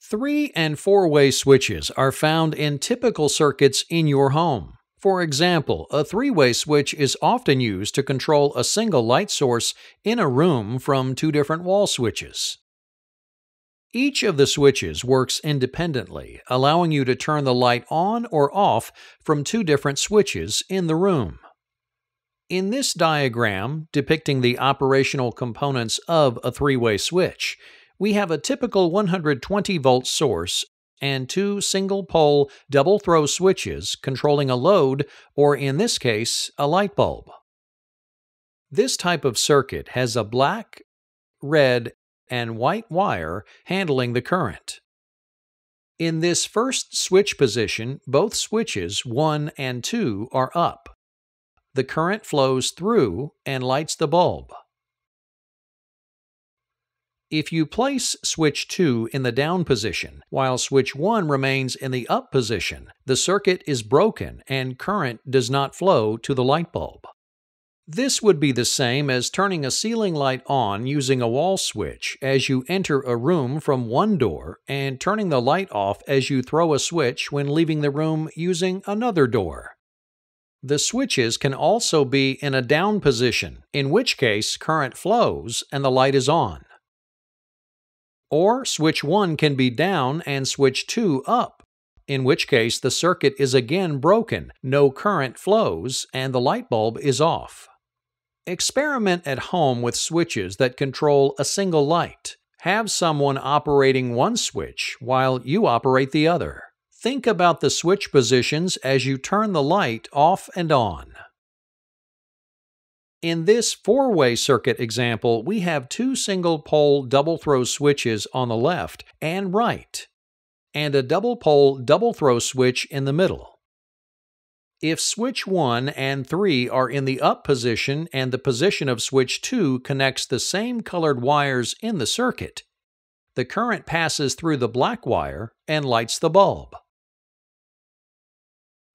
Three and four way switches are found in typical circuits in your home. For example, a three way switch is often used to control a single light source in a room from two different wall switches. Each of the switches works independently, allowing you to turn the light on or off from two different switches in the room. In this diagram, depicting the operational components of a three way switch, we have a typical 120 volt source and two single pole double throw switches controlling a load, or in this case, a light bulb. This type of circuit has a black, red, and white wire handling the current. In this first switch position, both switches 1 and 2 are up. The current flows through and lights the bulb. If you place switch 2 in the down position while switch 1 remains in the up position, the circuit is broken and current does not flow to the light bulb. This would be the same as turning a ceiling light on using a wall switch as you enter a room from one door and turning the light off as you throw a switch when leaving the room using another door. The switches can also be in a down position, in which case current flows and the light is on. Or switch 1 can be down and switch 2 up, in which case the circuit is again broken, no current flows, and the light bulb is off. Experiment at home with switches that control a single light. Have someone operating one switch while you operate the other. Think about the switch positions as you turn the light off and on. In this four-way circuit example, we have two single-pole double-throw switches on the left and right, and a double-pole double-throw switch in the middle. If switch 1 and 3 are in the up position and the position of switch 2 connects the same colored wires in the circuit, the current passes through the black wire and lights the bulb.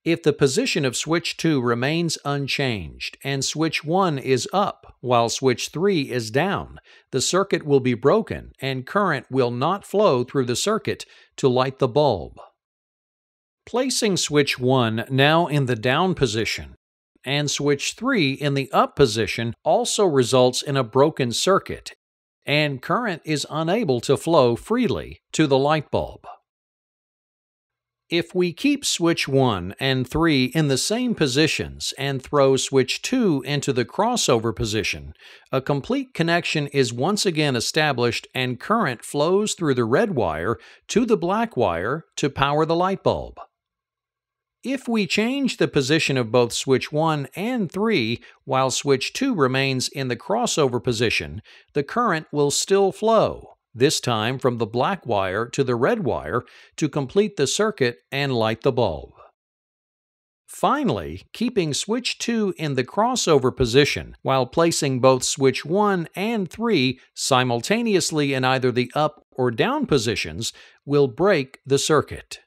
If the position of switch 2 remains unchanged and switch 1 is up while switch 3 is down, the circuit will be broken and current will not flow through the circuit to light the bulb. Placing switch 1 now in the down position and switch 3 in the up position also results in a broken circuit and current is unable to flow freely to the light bulb. If we keep switch 1 and 3 in the same positions and throw switch 2 into the crossover position, a complete connection is once again established and current flows through the red wire to the black wire to power the light bulb. If we change the position of both switch 1 and 3 while switch 2 remains in the crossover position, the current will still flow this time from the black wire to the red wire to complete the circuit and light the bulb. Finally, keeping switch 2 in the crossover position while placing both switch 1 and 3 simultaneously in either the up or down positions will break the circuit.